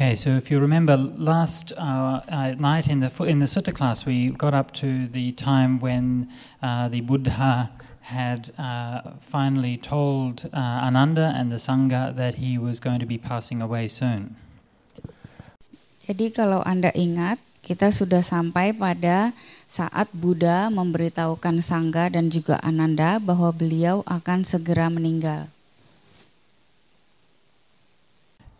Okay, so if you remember last uh, uh, night in the in the sutta class, we got up to the time when uh, the Buddha had uh, finally told uh, Ananda and the Sangha that he was going to be passing away soon. Jadi kalau Anda ingat, kita sudah sampai pada saat Buddha memberitahukan Sangga dan juga Ananda bahwa beliau akan segera meninggal.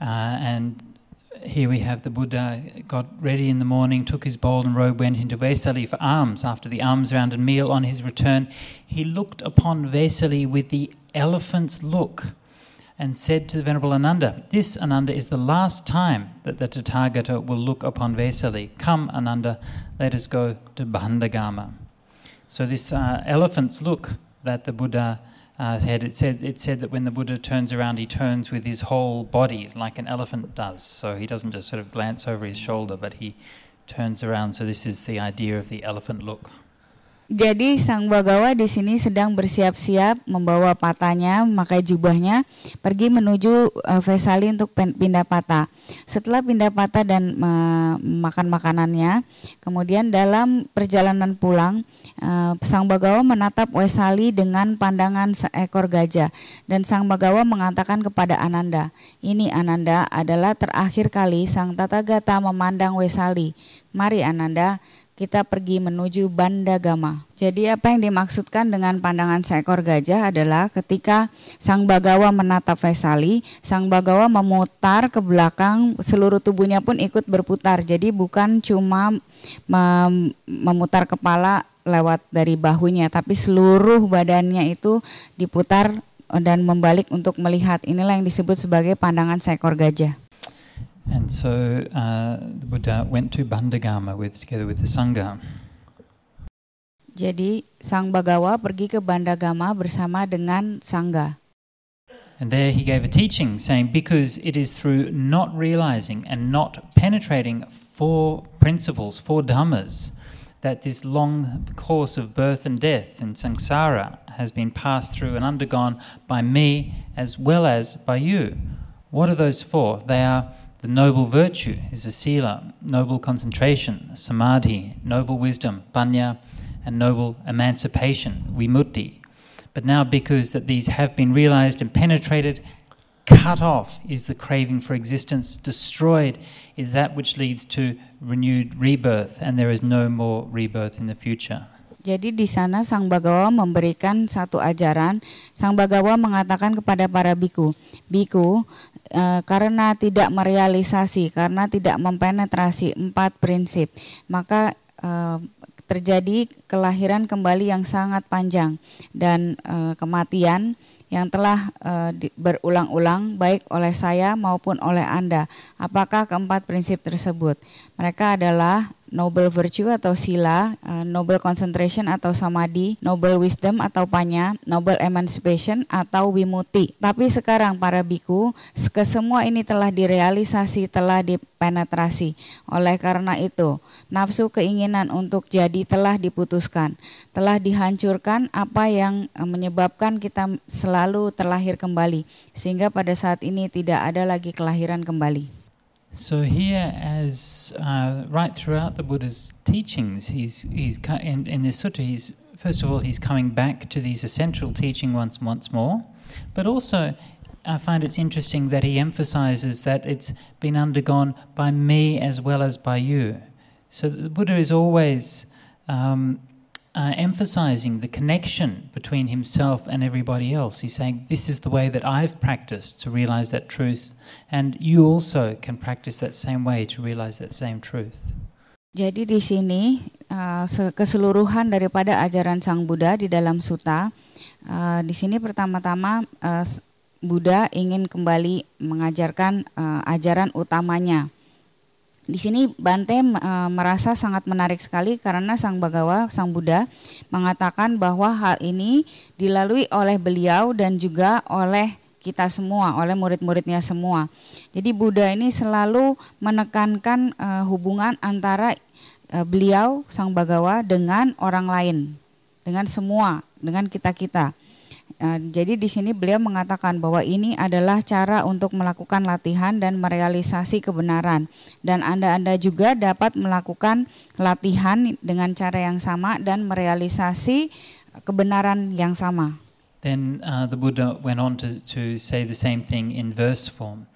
Uh, and here we have the Buddha got ready in the morning, took his bowl and robe, went into Vesali for alms. After the alms round and meal on his return, he looked upon Vesali with the elephant's look and said to the Venerable Ananda, This, Ananda, is the last time that the Tathagata will look upon Vesali. Come, Ananda, let us go to Bandagama. So, this uh, elephant's look that the Buddha uh, had, it said, it said that when the Buddha turns around, he turns with his whole body, like an elephant does. So he doesn't just sort of glance over his shoulder, but he turns around. So this is the idea of the elephant look. Jadi sang Bagawa di sini sedang bersiap-siap membawa patahnya, memakai jubahnya, pergi menuju uh, Vesali untuk pindah patah. Setelah pindah patah dan uh, makan makanannya, kemudian dalam perjalanan pulang, uh, sang Bagawa menatap Vesali dengan pandangan seekor gajah dan sang Bagawa mengatakan kepada Ananda, ini Ananda adalah terakhir kali sang Tathagata memandang Vesali. Mari Ananda, kita pergi menuju Bandagama. Jadi apa yang dimaksudkan dengan pandangan seekor gajah adalah ketika Sang Bagawa menatap Vesali, Sang Bagawa memutar ke belakang, seluruh tubuhnya pun ikut berputar. Jadi bukan cuma mem memutar kepala lewat dari bahunya, tapi seluruh badannya itu diputar dan membalik untuk melihat. Inilah yang disebut sebagai pandangan seekor gajah. And so uh, the Buddha went to Bandagama with, together with the Sangha. Jadi Sang Bagawa pergi ke Bandagama bersama dengan Sangha. And there he gave a teaching saying, because it is through not realizing and not penetrating four principles, four dhammas, that this long course of birth and death in samsara has been passed through and undergone by me as well as by you. What are those four? They are the noble virtue is the sila, noble concentration, samadhi, noble wisdom, panya, and noble emancipation, vimutti. But now, because that these have been realized and penetrated, cut off is the craving for existence, destroyed is that which leads to renewed rebirth, and there is no more rebirth in the future. Jadi di sana Sang Bagawa memberikan satu ajaran. Sang Bagawa mengatakan kepada para biku, biku e, karena tidak merealisasi, karena tidak mempenetrasi empat prinsip, maka e, terjadi kelahiran kembali yang sangat panjang dan e, kematian yang telah uh, berulang-ulang baik oleh saya maupun oleh Anda. Apakah keempat prinsip tersebut? Mereka adalah noble virtue atau sila, uh, noble concentration atau samadhi, noble wisdom atau panya, noble emancipation atau wimuti. Tapi sekarang para biku, kesemua ini telah direalisasi, telah dipenetrasi. Oleh karena itu, nafsu keinginan untuk jadi telah diputuskan, telah dihancurkan apa yang uh, menyebabkan kita selalu terlahir kembali, sehingga pada saat ini tidak ada lagi kelahiran kembali. So here, as uh, right throughout the Buddha's teachings, he's he's in, in this sutta. He's first of all he's coming back to these essential teaching once once more, but also I find it's interesting that he emphasizes that it's been undergone by me as well as by you. So the Buddha is always um, uh, emphasizing the connection between himself and everybody else. He's saying, This is the way that I've practiced to realize that truth, and you also can practice that same way to realize that same truth. Jadi di sini uh, keseluruhan daripada ajaran Sang Buddha di dalam sutta, uh, di sini pertama-tama uh, Buddha ingin kembali mengajarkan uh, ajaran utamanya di sini Bante e, merasa sangat menarik sekali karena Sang Bagawa, Sang Buddha mengatakan bahwa hal ini dilalui oleh beliau dan juga oleh kita semua, oleh murid-muridnya semua. Jadi Buddha ini selalu menekankan e, hubungan antara e, beliau Sang Bagawa dengan orang lain, dengan semua, dengan kita-kita. Uh, jadi di sini beliau mengatakan bahwa ini adalah cara untuk melakukan latihan dan merealisasi kebenaran dan Anda-anda juga dapat melakukan latihan dengan cara yang sama dan merealisasi kebenaran yang sama. Then uh, the Buddha went on to, to say the same thing in verse form.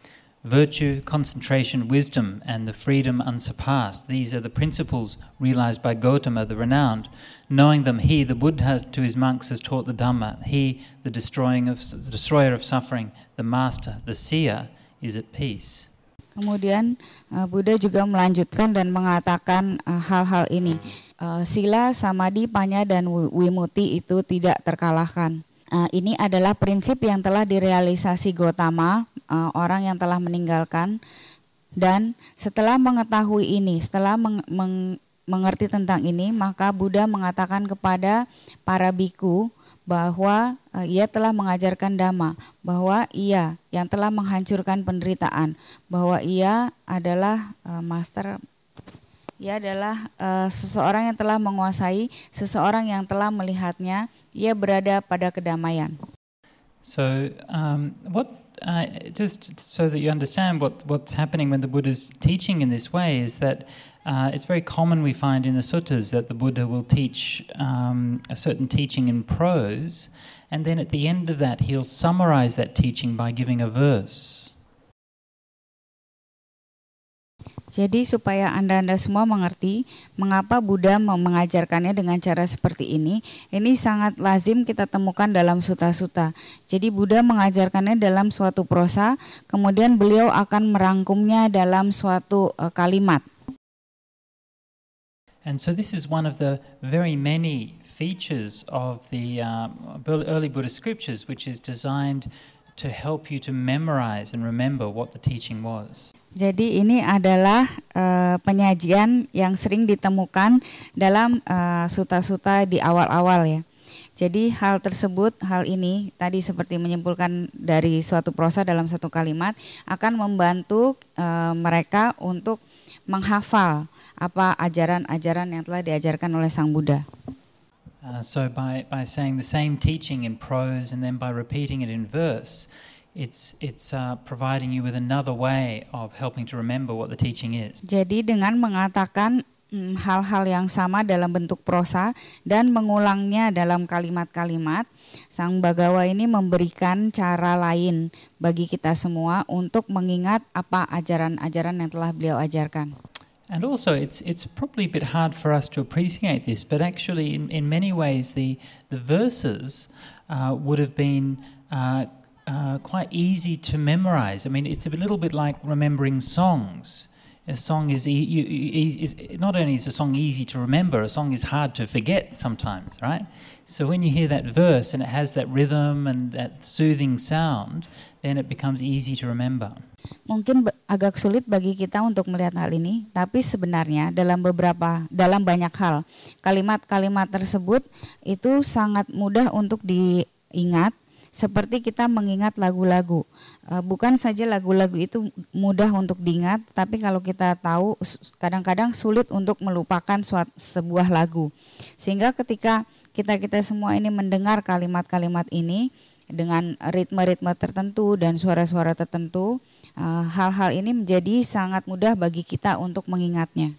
Virtue, concentration, wisdom, and the freedom unsurpassed. These are the principles realized by Gautama the renowned. Knowing them, he, the Buddha, to his monks has taught the Dhamma. He, the, destroying of, the destroyer of suffering, the master, the seer, is at peace. Kemudian uh, Buddha juga melanjutkan dan mengatakan uh, hal-hal ini. Uh, sila, samadhi, panya, dan wimuti itu tidak terkalahkan. Uh, ini adalah prinsip yang telah direalisasi Gotama uh, orang yang telah meninggalkan dan setelah mengetahui ini, setelah meng, meng, mengerti tentang ini, maka Buddha mengatakan kepada para biku bahwa uh, ia telah mengajarkan dhamma, bahwa ia yang telah menghancurkan penderitaan, bahwa ia adalah uh, master ia adalah uh, seseorang yang telah menguasai, seseorang yang telah melihatnya, ia berada pada kedamaian. So, um, what uh, just so that you understand what, what's happening when the Buddha's teaching in this way is that uh, it's very common we find in the suttas that the Buddha will teach um, a certain teaching in prose, and then at the end of that he'll summarize that teaching by giving a verse. Jadi supaya Anda-Anda semua mengerti mengapa Buddha mengajarkannya dengan cara seperti ini, ini sangat lazim kita temukan dalam suta-suta. Jadi Buddha mengajarkannya dalam suatu prosa, kemudian beliau akan merangkumnya dalam suatu uh, kalimat. And so this is one of the very many features of the uh, early Buddhist scriptures which is designed to help you to memorize and remember what the teaching was. Jadi ini adalah uh, penyajian yang sering ditemukan dalam uh, suta-suta di awal-awal ya. Jadi hal tersebut, hal ini tadi seperti menyimpulkan dari suatu prosa dalam satu kalimat akan membantu uh, mereka untuk menghafal apa ajaran-ajaran yang telah diajarkan oleh Sang Buddha. Uh, so by, by saying the same teaching in prose and then by repeating it in verse, it's it's uh, providing you with another way of helping to remember what the teaching is. Jadi dengan mengatakan mm, hal-hal yang sama dalam bentuk prosa dan mengulangnya dalam kalimat-kalimat, Sang Bagawa ini memberikan cara lain bagi kita semua untuk mengingat apa ajaran-ajaran yang telah beliau ajarkan. And also, it's it's probably a bit hard for us to appreciate this, but actually, in, in many ways, the the verses uh, would have been uh, uh, quite easy to memorize. I mean, it's a little bit like remembering songs. A song is, e- you, is not only is a song easy to remember, a song is hard to forget sometimes, right? So when you hear that verse and it has that rhythm and that soothing sound, then it becomes easy to remember. Mungkin agak sulit bagi kita untuk melihat hal ini, tapi sebenarnya dalam beberapa dalam banyak hal, kalimat-kalimat tersebut itu sangat mudah untuk diingat seperti kita mengingat lagu-lagu. Uh, bukan saja lagu-lagu itu mudah untuk diingat, tapi kalau kita tahu kadang-kadang sulit untuk melupakan suatu, sebuah lagu. Sehingga ketika kita-kita semua ini mendengar kalimat-kalimat ini dengan ritme-ritme tertentu dan suara-suara tertentu, uh, hal-hal ini menjadi sangat mudah bagi kita untuk mengingatnya.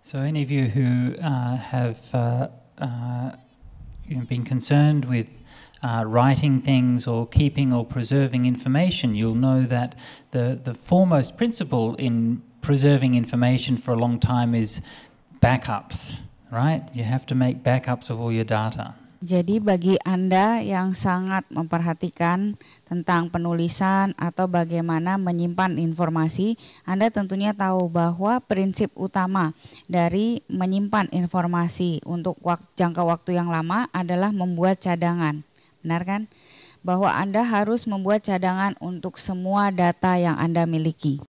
So any of you who uh, have uh, uh, been concerned with uh, writing things or keeping or preserving information, you'll know that the, the foremost principle in preserving information for a long time is backups, right? You have to make backups of all your data. Jadi bagi Anda yang sangat memperhatikan tentang penulisan atau bagaimana menyimpan informasi, Anda tentunya tahu bahwa prinsip utama dari menyimpan informasi untuk jangka waktu yang lama adalah membuat cadangan. Benar kan? Bahwa Anda harus membuat cadangan untuk semua data yang Anda miliki.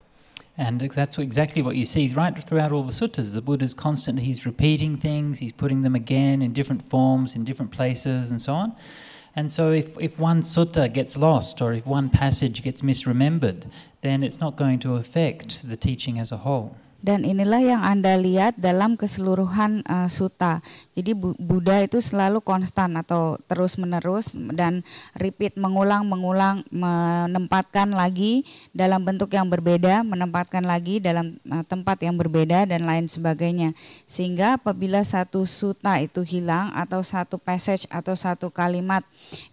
And that's exactly what you see right throughout all the suttas. The Buddha's constantly he's repeating things, he's putting them again in different forms, in different places, and so on. And so, if, if one sutta gets lost or if one passage gets misremembered, then it's not going to affect the teaching as a whole. Dan inilah yang Anda lihat dalam keseluruhan uh, suta. Jadi Buddha itu selalu konstan atau terus-menerus dan repeat mengulang-mengulang menempatkan lagi dalam bentuk yang berbeda, menempatkan lagi dalam uh, tempat yang berbeda dan lain sebagainya. Sehingga apabila satu suta itu hilang atau satu passage atau satu kalimat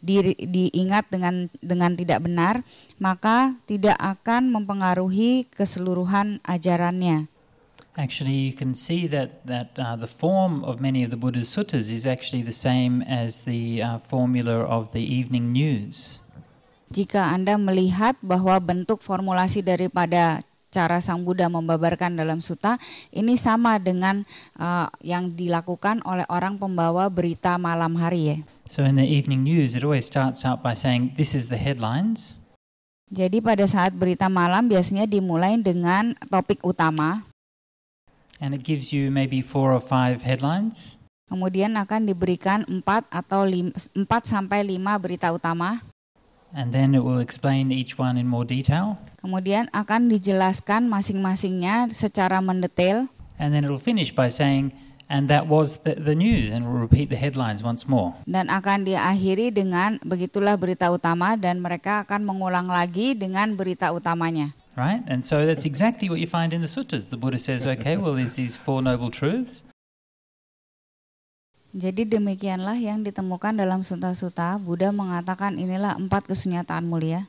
di, diingat dengan dengan tidak benar, maka tidak akan mempengaruhi keseluruhan ajarannya. Actually you can see that, that uh, the form of many of the Buddha's suttas is actually the same as the uh, formula of the evening news. Jika Anda melihat bahwa bentuk formulasi daripada cara Sang Buddha membabarkan dalam suta ini sama dengan uh, yang dilakukan oleh orang pembawa berita malam hari ya. So in the evening news it always starts out by saying this is the headlines. Jadi pada saat berita malam biasanya dimulai dengan topik utama and it gives you maybe four or five headlines. Kemudian akan diberikan empat atau empat sampai lima berita utama. And then it will explain each one in more detail. Kemudian akan dijelaskan masing-masingnya secara mendetail. And then it will finish by saying, and that was the, the news, and we'll repeat the headlines once more. Dan akan diakhiri dengan begitulah berita utama dan mereka akan mengulang lagi dengan berita utamanya. Right? And so that's exactly what you find in the suttas. The Buddha says, okay, well, there's these four noble truths. Jadi demikianlah yang ditemukan dalam sutta-sutta. Buddha mengatakan inilah empat kesunyataan mulia.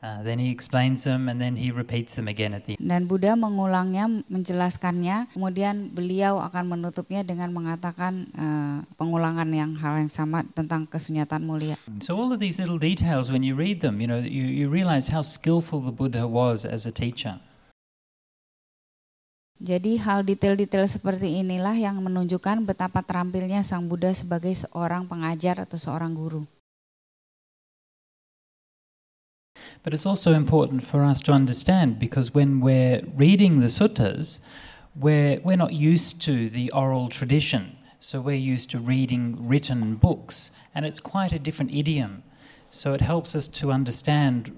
Uh, then he explains them and then he repeats them again at the end. Dan Buddha mengulangnya, menjelaskannya, kemudian beliau akan menutupnya dengan mengatakan uh, pengulangan yang hal yang sama tentang kesunyatan mulia. So all of these little details when you read them, you know, you, you realize how skillful the Buddha was as a teacher. Jadi hal detail-detail seperti inilah yang menunjukkan betapa terampilnya Sang Buddha sebagai seorang pengajar atau seorang guru. But it's also important for us to understand because when we're reading the suttas, we're, we're not used to the oral tradition. So we're used to reading written books, and it's quite a different idiom. So it helps us to understand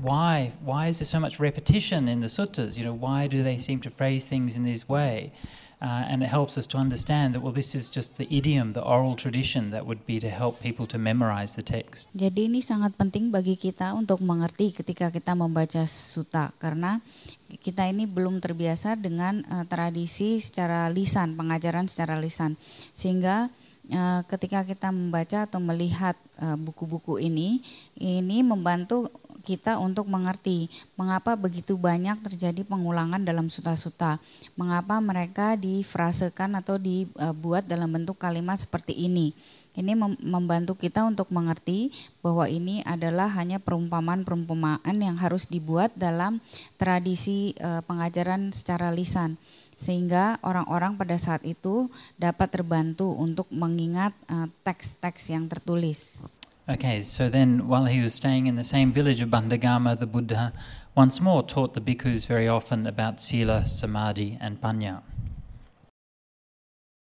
why why is there so much repetition in the suttas? You know, why do they seem to phrase things in this way? Uh, and it helps us to understand that well this is just the idiom, the oral tradition that would be to help people to memorize the text. Jadi ini sangat penting bagi kita untuk mengerti ketika kita membaca suta karena kita ini belum terbiasa dengan uh, tradisi secara lisan, pengajaran secara lisan. Sehingga uh, ketika kita membaca atau melihat buku-buku uh, ini ini membantu kita untuk mengerti mengapa begitu banyak terjadi pengulangan dalam suta-suta. Mengapa mereka difrasekan atau dibuat dalam bentuk kalimat seperti ini. Ini membantu kita untuk mengerti bahwa ini adalah hanya perumpamaan-perumpamaan yang harus dibuat dalam tradisi uh, pengajaran secara lisan sehingga orang-orang pada saat itu dapat terbantu untuk mengingat uh, teks-teks yang tertulis. Okay, so then while he was staying in the same village of Bandagama, the Buddha once more taught the bhikkhus very often about sila, samadhi, and panya.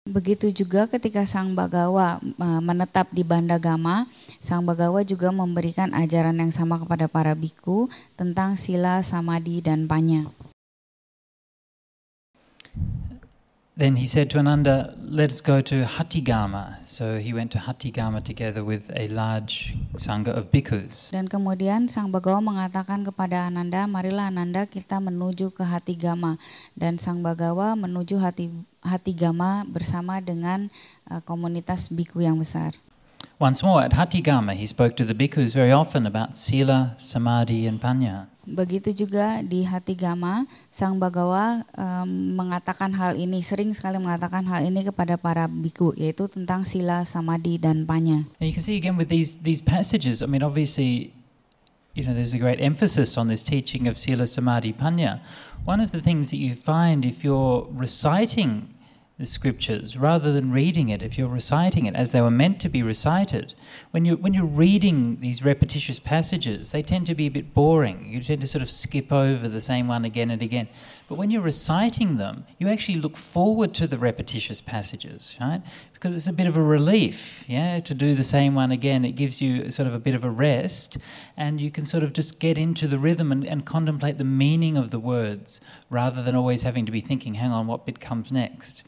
Begitu juga ketika Sang Bagawa uh, menetap di Bandagama, Sang Bagawa juga memberikan ajaran yang sama kepada para biku tentang sila, samadhi, dan panya. Then he said to Ananda, Let us go to Hatigama. So he went to Hatigama together with a large sangha of bhikkhus. Dan kemudian Sang Bagawa mengatakan kepada Ananda, marilah Ananda kita menuju ke Hatigama. Dan Sang Bagawa menuju Hati, Hatigama bersama dengan uh, komunitas biku yang besar. Once more at Hatigama, he spoke to the bhikkhus very often about sila, samadhi, and panya. Begitu juga di Hatigama, Sang Bagawa um, mengatakan hal ini, sering sekali mengatakan hal ini kepada para biku, yaitu tentang sila, samadhi, dan panya. And you can see again with these these passages. I mean, obviously, you know, there's a great emphasis on this teaching of sila, samadhi, panya. One of the things that you find if you're reciting the scriptures rather than reading it if you're reciting it as they were meant to be recited. When you're, when you're reading these repetitious passages, they tend to be a bit boring. You tend to sort of skip over the same one again and again. But when you're reciting them, you actually look forward to the repetitious passages, right? Because it's a bit of a relief, yeah, to do the same one again. It gives you sort of a bit of a rest, and you can sort of just get into the rhythm and, and contemplate the meaning of the words rather than always having to be thinking, hang on, what bit comes next?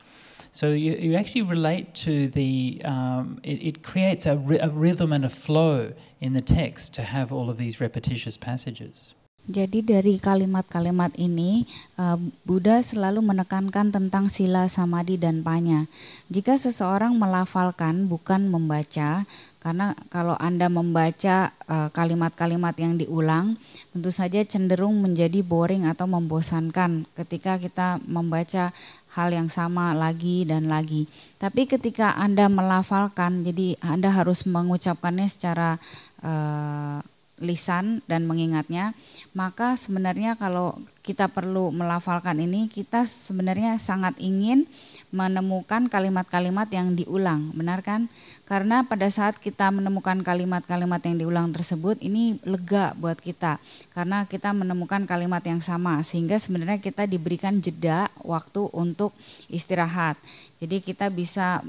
So you, you actually relate to the, um, it, it, creates a, a rhythm and a flow in the text to have all of these repetitious passages. Jadi dari kalimat-kalimat ini uh, Buddha selalu menekankan tentang sila samadhi dan panya. Jika seseorang melafalkan bukan membaca, karena kalau Anda membaca uh, kalimat-kalimat yang diulang, tentu saja cenderung menjadi boring atau membosankan ketika kita membaca hal yang sama lagi dan lagi. Tapi ketika Anda melafalkan, jadi Anda harus mengucapkannya secara uh, lisan dan mengingatnya, maka sebenarnya kalau kita perlu melafalkan ini, kita sebenarnya sangat ingin menemukan kalimat-kalimat yang diulang, benar kan? Karena pada saat kita menemukan kalimat-kalimat yang diulang tersebut, ini lega buat kita, karena kita menemukan kalimat yang sama, sehingga sebenarnya kita diberikan jeda waktu untuk istirahat. Jadi kita bisa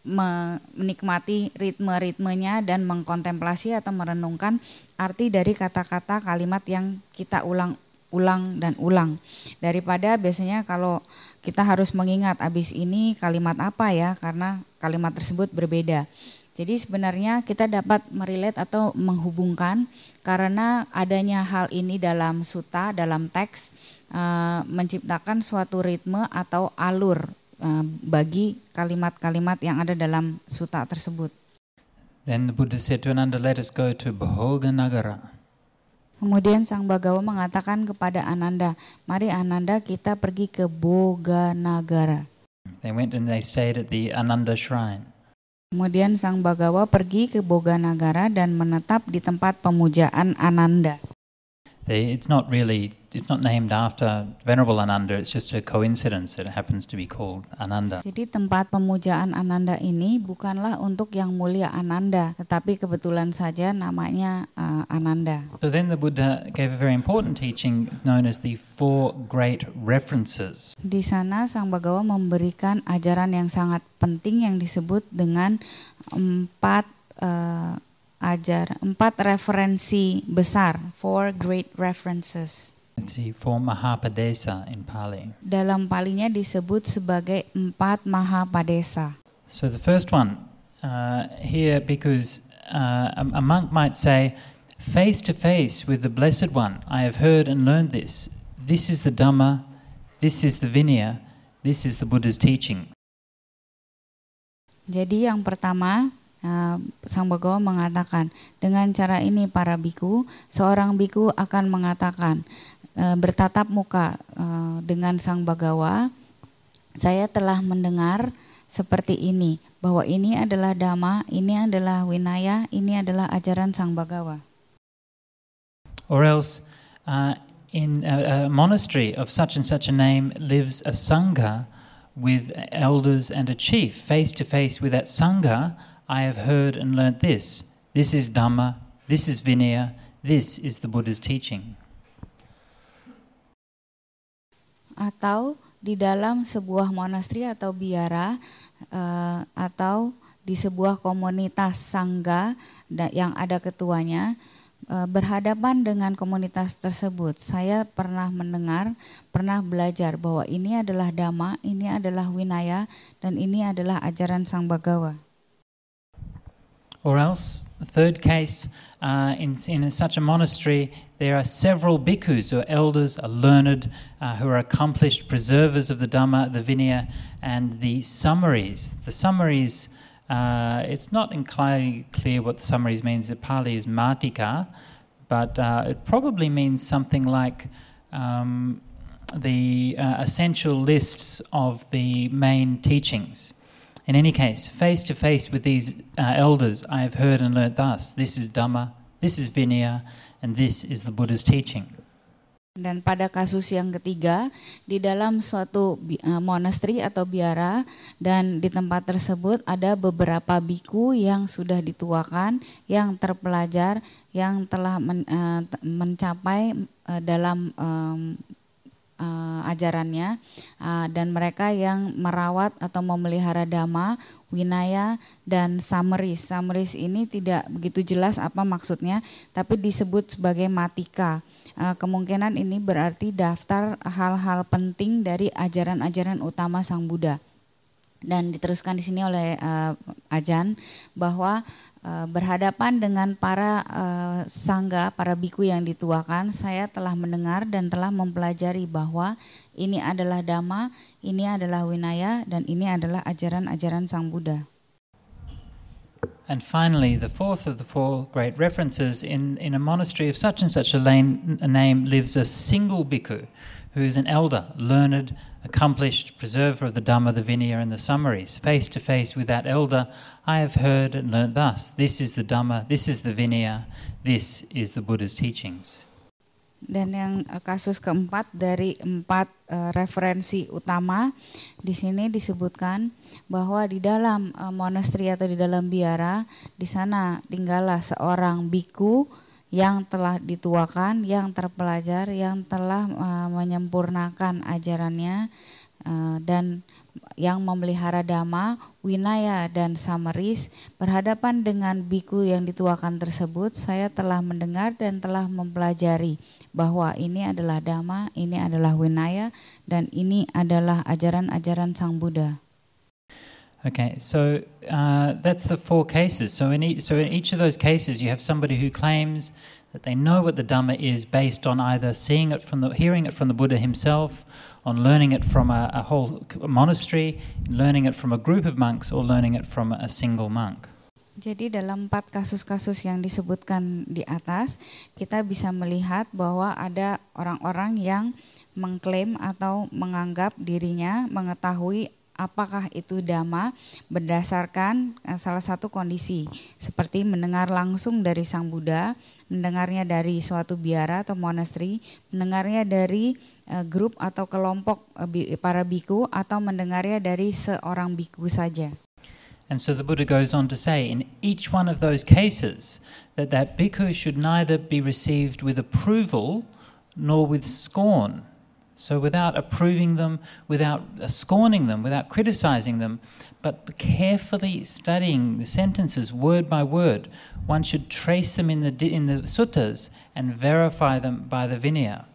menikmati ritme-ritmenya dan mengkontemplasi atau merenungkan arti dari kata-kata kalimat yang kita ulang-ulang dan ulang. Daripada biasanya kalau kita harus mengingat abis ini kalimat apa ya karena kalimat tersebut berbeda. Jadi sebenarnya kita dapat merilet atau menghubungkan karena adanya hal ini dalam suta, dalam teks uh, menciptakan suatu ritme atau alur Eh, bagi kalimat-kalimat yang ada dalam suta tersebut. Then the Buddha said to Ananda, let us go to Nagara. Kemudian Sang Bagawa mengatakan kepada Ananda, mari Ananda kita pergi ke Boga Nagara. They went and they stayed at the Ananda Shrine. Kemudian Sang Bagawa pergi ke Boga Nagara dan menetap di tempat pemujaan Ananda. They, it's not really it's not named after Venerable Ananda, it's just a coincidence that it happens to be called Ananda. Jadi tempat pemujaan Ananda ini bukanlah untuk yang mulia Ananda, tetapi kebetulan saja namanya uh, Ananda. So then the Buddha gave a very important teaching known as the four great references. Di sana Sang Bagawa memberikan ajaran yang sangat penting yang disebut dengan empat uh, ajar, empat referensi besar, four great references. Mahapadesa in Pali. Dalam palinya disebut sebagai empat Mahapadesa. So the first one uh, here, because uh, a, monk might say, face to face with the Blessed One, I have heard and learned this. This is the Dhamma, this is the Vinaya, this is the Buddha's teaching. Jadi yang pertama, uh, Sang Bagawa mengatakan, dengan cara ini para biku, seorang biku akan mengatakan, Eh, bertatap muka uh, dengan Sang Bagawa, saya telah mendengar seperti ini bahwa ini adalah dhamma, ini adalah winaya, ini adalah ajaran Sang Bagawa. Or else uh, in a, a monastery of such and such a name lives a sangha with elders and a chief. Face to face with that sangha, I have heard and learnt this. This is Dhamma, this is Vinaya, this is the Buddha's teaching. Atau di dalam sebuah monastri atau biara uh, atau di sebuah komunitas sangga yang ada ketuanya uh, berhadapan dengan komunitas tersebut. Saya pernah mendengar, pernah belajar bahwa ini adalah dhamma, ini adalah winaya dan ini adalah ajaran Sang Bagawa. Or else, the third case, uh, in, in such a monastery, there are several bhikkhus or elders, are learned, uh, who are accomplished preservers of the Dhamma, the Vinaya, and the summaries. The summaries, uh, it's not entirely clear what the summaries means. The Pali is Matika, but uh, it probably means something like um, the uh, essential lists of the main teachings. In any case, face to face with these uh, elders, I have heard and learnt thus this is Dhamma, this is Vinaya, and this is the Buddha's teaching. Dan pada kasus yang ketiga, di dalam suatu uh, monasteri atau biara dan di tempat tersebut ada beberapa biku yang sudah dituakan, yang terpelajar, yang telah men, uh, mencapai uh, dalam um, uh, ajarannya uh, dan mereka yang merawat atau memelihara dhamma, winaya dan samaris. Samaris ini tidak begitu jelas apa maksudnya, tapi disebut sebagai matika. Uh, kemungkinan ini berarti daftar hal-hal penting dari ajaran-ajaran utama Sang Buddha. Dan diteruskan di sini oleh uh, Ajan bahwa uh, berhadapan dengan para uh, sangga, para biku yang dituakan, saya telah mendengar dan telah mempelajari bahwa ini adalah dhamma, ini adalah winaya, dan ini adalah ajaran-ajaran Sang Buddha. And finally, the fourth of the four great references in, in a monastery of such and such a, lane, a name lives a single bhikkhu who is an elder, learned, accomplished, preserver of the Dhamma, the Vinaya, and the summaries. Face to face with that elder, I have heard and learnt thus this is the Dhamma, this is the Vinaya, this is the Buddha's teachings. Dan yang eh, kasus keempat dari empat uh, referensi utama di sini disebutkan bahwa di dalam uh, monasteri atau di dalam biara di sana tinggallah seorang biku yang telah dituakan, yang terpelajar, yang telah uh, menyempurnakan ajarannya uh, dan yang memelihara dhamma, winaya dan samaris berhadapan dengan biku yang dituakan tersebut, saya telah mendengar dan telah mempelajari bahwa ini adalah dhamma, ini adalah winaya dan ini adalah ajaran-ajaran Sang Buddha. Okay, so uh, that's the four cases. So in, each, so in each of those cases, you have somebody who claims that they know what the Dhamma is based on either seeing it from the, hearing it from the Buddha himself, on learning it from a, a whole monastery, learning it from a group of monks, or learning it from a single monk. Jadi dalam empat kasus-kasus yang disebutkan di atas, kita bisa melihat bahwa ada orang-orang yang mengklaim atau menganggap dirinya mengetahui apakah itu dhamma berdasarkan eh, salah satu kondisi seperti mendengar langsung dari Sang Buddha, mendengarnya dari suatu biara atau monasteri, mendengarnya dari uh, grup atau kelompok uh, para biku atau mendengarnya dari seorang biku saja. And so the Buddha goes on to say in each one of those cases that that bhikkhu should neither be received with approval nor with scorn. So, without approving them, without scorning them, without criticizing them, but carefully studying the sentences word by word, one should trace them in the, in the suttas and verify them by the Vinaya.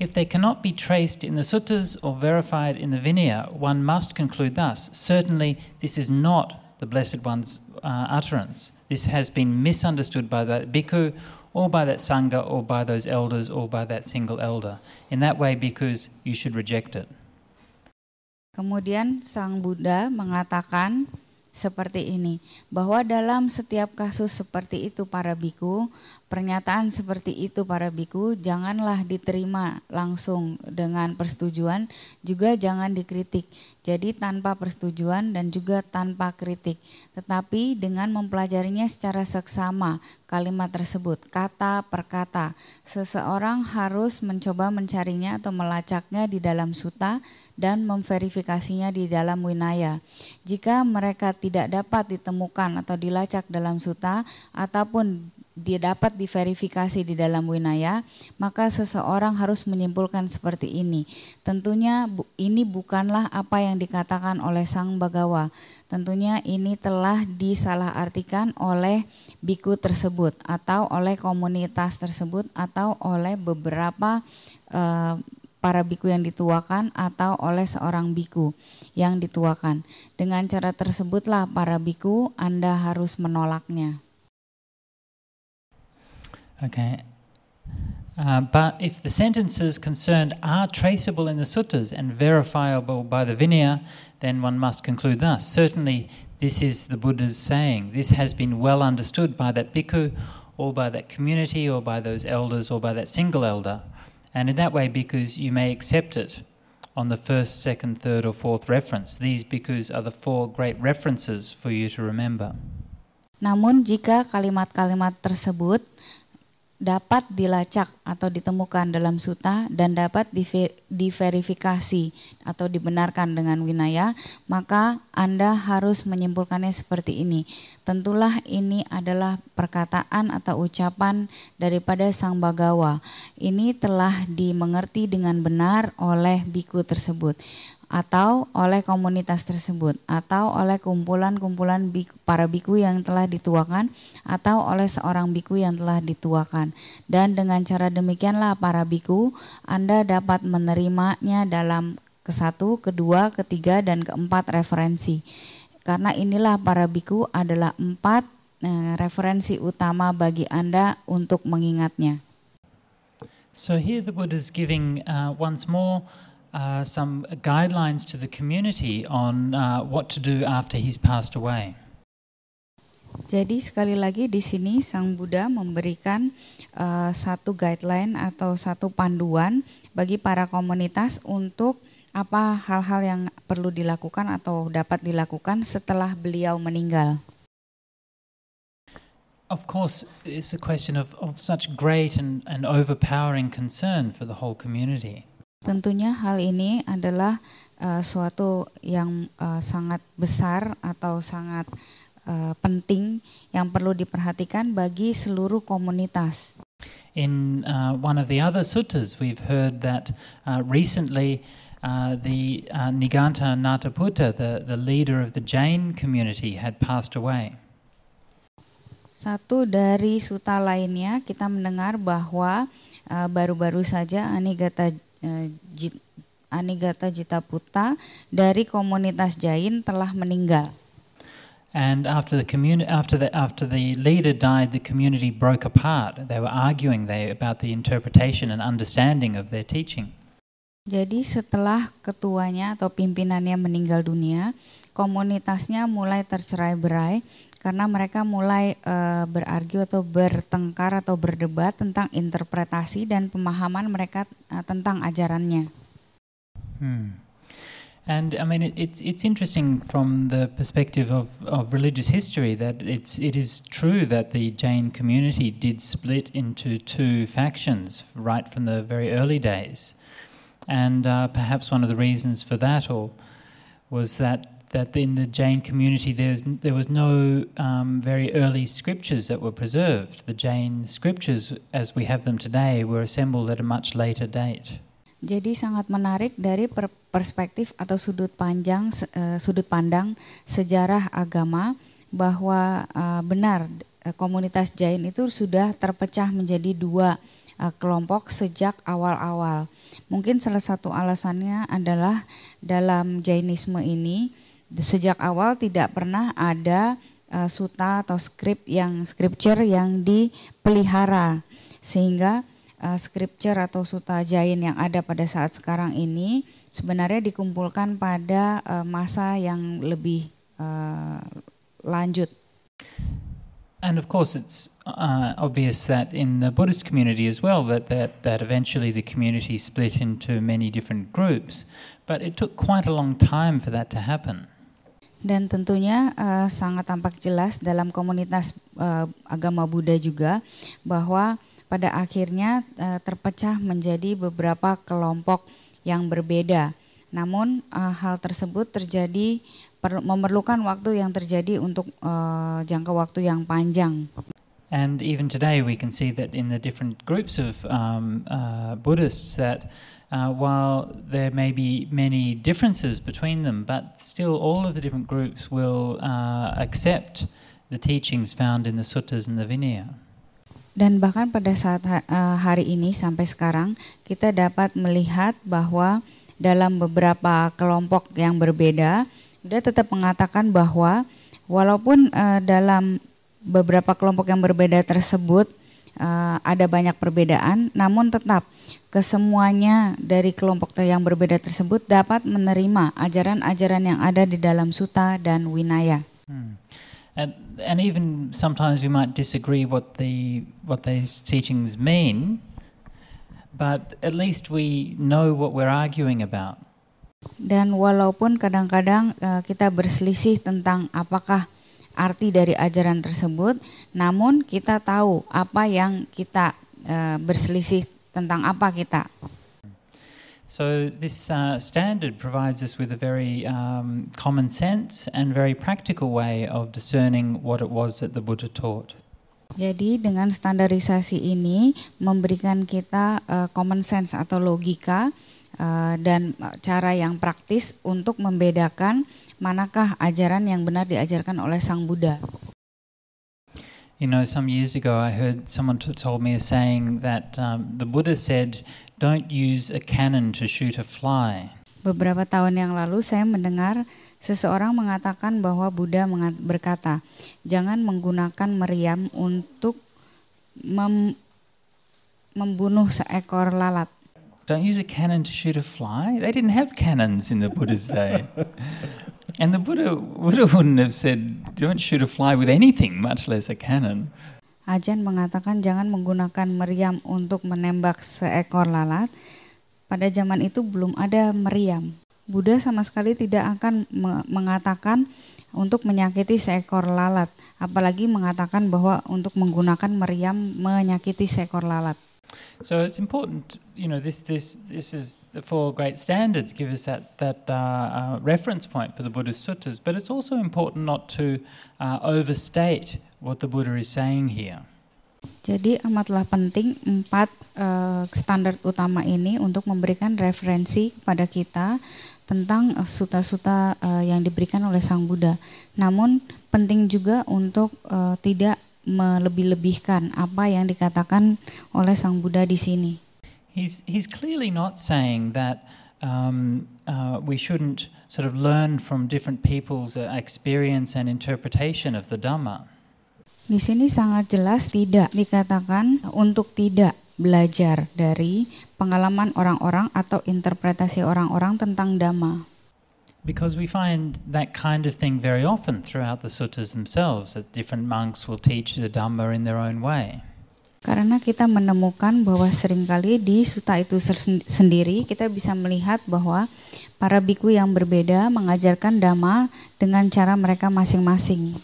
If they cannot be traced in the suttas or verified in the Vinaya, one must conclude thus certainly, this is not the Blessed One's uh, utterance. This has been misunderstood by the bhikkhu or by that sangha, or by those elders, or by that single elder. In that way, because you should reject it. Kemudian Sang Buddha mengatakan seperti ini, bahwa dalam setiap kasus seperti itu para biku, pernyataan seperti itu para biku janganlah diterima langsung dengan persetujuan, juga jangan dikritik. Jadi tanpa persetujuan dan juga tanpa kritik, tetapi dengan mempelajarinya secara seksama kalimat tersebut, kata per kata. Seseorang harus mencoba mencarinya atau melacaknya di dalam suta dan memverifikasinya di dalam winaya. Jika mereka tidak dapat ditemukan atau dilacak dalam suta ataupun dia dapat diverifikasi di dalam winaya, maka seseorang harus menyimpulkan seperti ini. Tentunya ini bukanlah apa yang dikatakan oleh Sang Bagawa. Tentunya ini telah disalahartikan oleh biku tersebut atau oleh komunitas tersebut atau oleh beberapa uh, para biku yang dituakan atau oleh seorang biku yang dituakan. Dengan cara tersebutlah para biku Anda harus menolaknya. Okay. Uh, but if the sentences concerned are traceable in the suttas and verifiable by the Vinaya, then one must conclude thus. Certainly, this is the Buddha's saying. This has been well understood by that bhikkhu, or by that community, or by those elders, or by that single elder. And in that way, bhikkhus, you may accept it on the first, second, third, or fourth reference. These bhikkhus are the four great references for you to remember. Namun jika kalimat-kalimat tersebut dapat dilacak atau ditemukan dalam suta dan dapat diverifikasi atau dibenarkan dengan winaya, maka Anda harus menyimpulkannya seperti ini. Tentulah ini adalah perkataan atau ucapan daripada Sang Bagawa. Ini telah dimengerti dengan benar oleh biku tersebut atau oleh komunitas tersebut atau oleh kumpulan-kumpulan para biku yang telah dituakan atau oleh seorang biku yang telah dituakan dan dengan cara demikianlah para biku Anda dapat menerimanya dalam ke satu, kedua, ketiga dan keempat referensi karena inilah para biku adalah empat eh, referensi utama bagi Anda untuk mengingatnya. So here the Buddha is giving uh, once more uh, some guidelines to the community on uh, what to do after he's passed away. Jadi sekali lagi di sini Sang Buddha memberikan uh, satu guideline atau satu panduan bagi para komunitas untuk apa hal-hal yang perlu dilakukan atau dapat dilakukan setelah beliau meninggal. Of course, it's a question of, of such great and, and overpowering concern for the whole community. Tentunya hal ini adalah uh, suatu yang uh, sangat besar atau sangat uh, penting yang perlu diperhatikan bagi seluruh komunitas. In uh, one of the other suttas, we've heard that uh, recently uh, the uh, Niganta Nataputta, the, the leader of the Jain community, had passed away. Satu dari suta lainnya kita mendengar bahwa baru-baru uh, saja Anigata Anigata Jitaputa dari komunitas Jain telah meninggal. And after the community, after the after the leader died, the community broke apart. They were arguing they about the interpretation and understanding of their teaching. Jadi setelah ketuanya atau pimpinannya meninggal dunia, komunitasnya mulai tercerai-berai karena mereka mulai uh, berargu atau bertengkar atau berdebat tentang interpretasi dan pemahaman mereka uh, tentang ajarannya. Hmm. And I mean, it, it's it's interesting from the perspective of, of religious history that it's it is true that the Jain community did split into two factions right from the very early days, and uh, perhaps one of the reasons for that or was that that in the Jain community there was no um, very early scriptures that were preserved. The Jain scriptures, as we have them today, were assembled at a much later date. Jadi sangat menarik dari perspektif atau sudut panjang uh, sudut pandang sejarah agama bahwa uh, benar uh, komunitas Jain itu sudah terpecah menjadi dua uh, kelompok sejak awal-awal. Mungkin salah satu alasannya adalah dalam Jainisme ini sejak awal tidak pernah ada uh, suta atau skrip yang scripture yang dipelihara sehingga uh, scripture atau suta Jain yang ada pada saat sekarang ini sebenarnya dikumpulkan pada uh, masa yang lebih uh, lanjut. And of course, it's uh, obvious that in the Buddhist community as well that, that that eventually the community split into many different groups, but it took quite a long time for that to happen. Dan tentunya uh, sangat tampak jelas dalam komunitas uh, agama Buddha juga bahwa pada akhirnya uh, terpecah menjadi beberapa kelompok yang berbeda. Namun uh, hal tersebut terjadi per, memerlukan waktu yang terjadi untuk uh, jangka waktu yang panjang. And even today we can see that in the different groups of um, uh, Buddhists that uh, while there may be many differences between them, but still all of the different groups will uh, accept the teachings found in the suttas and the Vinaya. Dan bahkan pada saat uh, hari ini sampai sekarang kita dapat melihat bahwa dalam beberapa kelompok yang berbeda, dia tetap mengatakan bahwa walaupun uh, dalam beberapa kelompok yang berbeda tersebut uh, ada banyak perbedaan, namun tetap kesemuanya dari kelompok yang berbeda tersebut dapat menerima ajaran-ajaran yang ada di dalam suta dan winaya. Hmm. And, and even sometimes we might disagree what the what these teachings mean, but at least we know what we're arguing about. Dan walaupun kadang-kadang uh, kita berselisih tentang apakah arti dari ajaran tersebut, namun kita tahu apa yang kita uh, berselisih tentang apa kita. So this uh, standard provides us with a very um, common sense and very practical way of discerning what it was that the Buddha taught. Jadi dengan standarisasi ini memberikan kita uh, common sense atau logika dan cara yang praktis untuk membedakan manakah ajaran yang benar diajarkan oleh Sang Buddha. You know, some years ago I heard someone told me a saying that um, the Buddha said, "Don't use a cannon to shoot a fly." Beberapa tahun yang lalu saya mendengar seseorang mengatakan bahwa Buddha berkata, jangan menggunakan meriam untuk mem membunuh seekor lalat. Don't use a cannon to shoot a fly. They didn't have cannons in the Buddha's day. And the Buddha, Buddha wouldn't have said, don't shoot a fly with anything, much less a cannon. Ajan mengatakan jangan menggunakan meriam untuk menembak seekor lalat, pada zaman itu belum ada meriam. Buddha sama sekali tidak akan me mengatakan untuk menyakiti seekor lalat, apalagi mengatakan bahwa untuk menggunakan meriam menyakiti seekor lalat. So it's important, you know, this this this is the four great standards give us that that uh, uh, reference point for the Buddhist suttas, but it's also important not to uh, overstate what the Buddha is saying here. Jadi amatlah penting empat uh, standar utama ini untuk memberikan referensi kepada kita tentang suta-suta uh, yang diberikan oleh Sang Buddha. Namun penting juga untuk uh, tidak melebih-lebihkan apa yang dikatakan oleh Sang Buddha di sini. He's he's clearly not saying that um, uh, we shouldn't sort of learn from different people's uh, experience and interpretation of the Dhamma. Di sini sangat jelas tidak dikatakan untuk tidak belajar dari pengalaman orang-orang atau interpretasi orang-orang tentang dhamma. Because we find that kind of thing very often throughout the suttas themselves, that different monks will teach the Dhamma in their own way. Karena kita menemukan bahwa seringkali di suta itu sendiri kita bisa melihat bahwa para biku yang berbeda mengajarkan dhamma dengan cara mereka masing-masing.